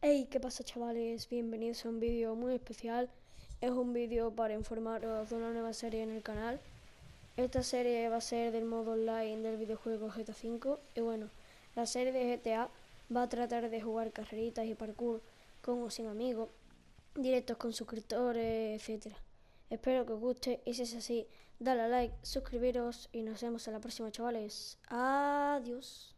Hey, ¿qué pasa chavales? Bienvenidos a un vídeo muy especial. Es un vídeo para informaros de una nueva serie en el canal. Esta serie va a ser del modo online del videojuego GTA V. Y bueno, la serie de GTA va a tratar de jugar carreritas y parkour con o sin amigos, directos con suscriptores, etc. Espero que os guste y si es así, dale a like, suscribiros y nos vemos en la próxima chavales. Adiós.